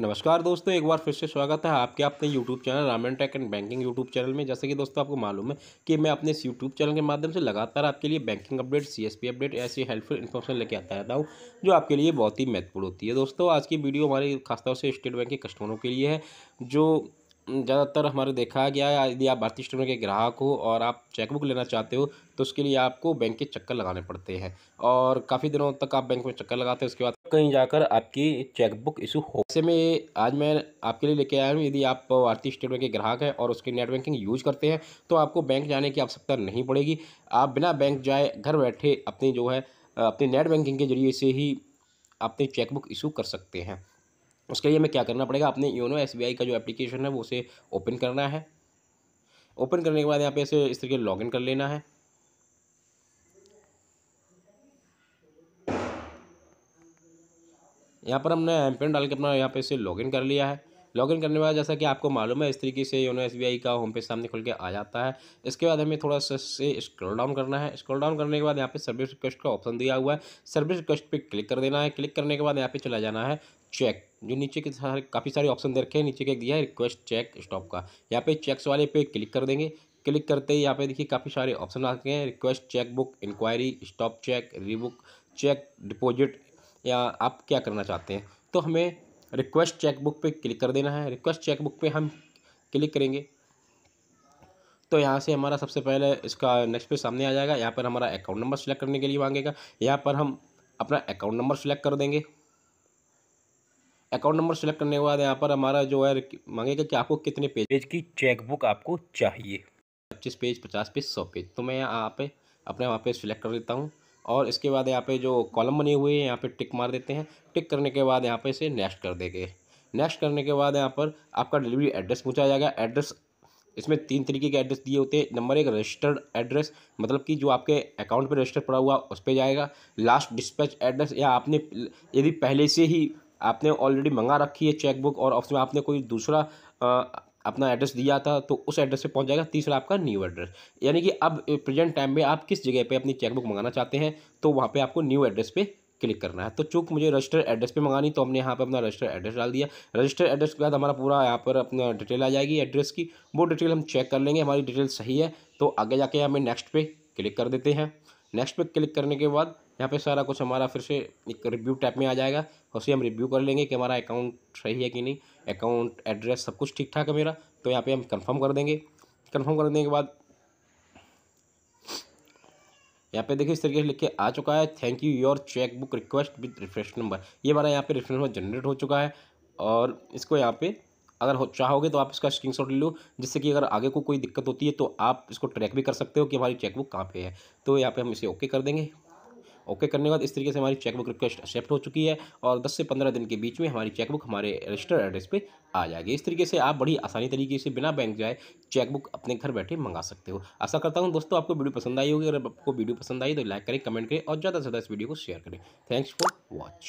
नमस्कार दोस्तों, एक बार फिर से स्वागत है आपके अपने YouTube channel Raman tech and banking YouTube channel में। जैसे कि दोस्तों, आपको मालूम है कि मैं अपने इस यूट्यूब चैनल के माध्यम से लगातार आपके लिए बैंकिंग अपडेट सीएसपी अपडेट, ऐसी हेल्पफुल इन्फॉर्मेशन लेके आता रहता हूँ, जो आपके लिए बहुत ही महत्वपूर्ण होती है। दोस्तों, आज की वीडियो हमारी खासतौर से स्टेट बैंक के कस्टमरों के लिए है, जो ज़्यादातर हमारे देखा गया है, यदि आप भारतीय स्टेट बैंक के ग्राहक हो और आप चेकबुक लेना चाहते हो तो उसके लिए आपको बैंक के चक्कर लगाने पड़ते हैं। और काफ़ी दिनों तक आप बैंक में चक्कर लगाते हैं, उसके बाद कहीं जाकर आपकी चेकबुक इशू हो। ऐसे में आज मैं आपके लिए लेके आया हूँ, यदि आप भारतीय स्टेट बैंक के ग्राहक हैं और उसकी नेट बैंकिंग यूज़ करते हैं तो आपको बैंक जाने की आवश्यकता नहीं पड़ेगी। आप बिना बैंक जाए घर बैठे अपनी जो है, अपनी नेट बैंकिंग के ज़रिए से ही अपनी चेकबुक इशू कर सकते हैं। उसके लिए हमें क्या करना पड़ेगा? अपने योनो एसबीआई का जो एप्लीकेशन है, वो उसे ओपन करना है। ओपन करने के बाद यहाँ पे इसे इस तरीके लॉगिन कर लेना है। यहाँ पर हमने एम पिन डाल के अपना यहाँ पे इसे लॉगिन कर लिया है। लॉगिन करने के बाद जैसा कि आपको मालूम है, इस तरीके से योनो एस का होम पेज सामने खुल के आ जाता है। इसके बाद हमें थोड़ा सा से स्क्रॉल डाउन करना है। स्क्रॉल डाउन करने के बाद यहाँ पे सर्विस रिक्वेस्ट का ऑप्शन दिया हुआ है। सर्विस रिक्वेस्ट पे क्लिक कर देना है। क्लिक करने के बाद यहाँ पे चला जाना है चेक जो नीचे के सारे, काफ़ी सारे ऑप्शन दे रखे हैं। नीचे के दिया है रिक्वेस्ट चेक स्टॉप का। यहाँ पे चेक्स वाले पे क्लिक कर देंगे। क्लिक करते ही यहाँ पे देखिए काफ़ी सारे ऑप्शन आते हैं। Request cheque book inquiry stop cheque rebook cheque deposit या आप क्या करना चाहते हैं? तो हमें रिक्वेस्ट चेकबुक पे क्लिक कर देना है। रिक्वेस्ट चेकबुक पे हम क्लिक करेंगे। तो यहाँ से हमारा सबसे पहले इसका नेक्स्ट पे सामने आ जाएगा। यहाँ पर हमारा अकाउंट नंबर सेलेक्ट करने के लिए मांगेगा। यहाँ पर हम अपना अकाउंट नंबर सेलेक्ट कर देंगे। अकाउंट नंबर सेलेक्ट करने के बाद यहाँ पर हमारा जो है मांगेगा कि आपको कितने पेज की चेकबुक आपको चाहिए। पच्चीस पेज पचास पेज सौ पेज तो मैं यहाँ पे अपने वहाँ पे सिलेक्ट कर लेता हूँ। और इसके बाद यहाँ पे जो कॉलम बने हुए हैं, यहाँ पे टिक मार देते हैं। टिक करने के बाद यहाँ पे इसे नेक्स्ट कर देंगे। नेक्स्ट करने के बाद यहाँ पर आपका डिलीवरी एड्रेस पूछा जाएगा। एड्रेस इसमें तीन तरीके के एड्रेस दिए होते हैं। नंबर एक रजिस्टर्ड एड्रेस मतलब कि जो आपके अकाउंट पर रजिस्टर पड़ा हुआ उस पर जाएगा। लास्ट डिस्पैच एड्रेस या आपने यदि पहले से ही आपने ऑलरेडी मंगा रखी है चेकबुक और उसमें आपने कोई दूसरा अपना एड्रेस दिया था तो उस एड्रेस पे पहुँच जाएगा तीसरा आपका न्यू एड्रेस। यानी कि अब प्रेजेंट टाइम में आप किस जगह पे अपनी चेकबुक मंगाना चाहते हैं तो वहाँ पे आपको न्यू एड्रेस पे क्लिक करना है। तो चूँकि मुझे रजिस्टर एड्रेस पे मंगानी तो हमने यहाँ पे अपना रजिस्टर एड्रेस डाल दिया। रजिस्टर एड्रेस के बाद हमारा पूरा यहाँ पर अपना डिटेल आ जाएगी एड्रेस की। वो डिटेल हम चेक कर लेंगे, हमारी डिटेल सही है तो आगे जाके हमें नेक्स्ट पे क्लिक कर देते हैं। नेक्स्ट पे क्लिक करने के बाद यहाँ पे सारा कुछ हमारा फिर से एक रिव्यू टैप में आ जाएगा। उसे हम रिव्यू कर लेंगे कि हमारा अकाउंट सही है कि नहीं। अकाउंट एड्रेस सब कुछ ठीक ठाक है मेरा। तो यहाँ पे हम कंफर्म कर देंगे। कंफर्म कर देने के बाद यहाँ पे देखिए इस तरीके से लिख के आ चुका है। Thank you your cheque book request with refresh number ये हमारा यहाँ पे रिफ्रेश नंबर जनरेट हो चुका है। और इसको यहाँ पे अगर हो, चाहोगे तो आप इसका स्क्रीनशॉट ले लो, जिससे कि अगर आगे को कोई दिक्कत होती है तो आप इसको ट्रैक भी कर सकते हो कि हमारी चेकबुक कहाँ पे है। तो यहाँ पे हम इसे ओके कर देंगे। ओके, करने के बाद इस तरीके से हमारी चेकबुक रिक्वेस्ट एक्सेप्ट हो चुकी है और 10 से 15 दिन के बीच में हमारी चेकबुक हमारे रजिस्टर एड्रेस पर आ जाएगी। इस तरीके से आप बड़ी आसानी तरीके से बिना बैंक जाए चेकबुक अपने घर बैठे मंगा सकते हो। आशा करता हूँ दोस्तों आपको वीडियो पसंद आई होगी। अगर आपको वीडियो पसंद आई तो लाइक करें कमेंट करें और ज़्यादा से ज़्यादा इस वीडियो को शेयर करें। Thanks for watch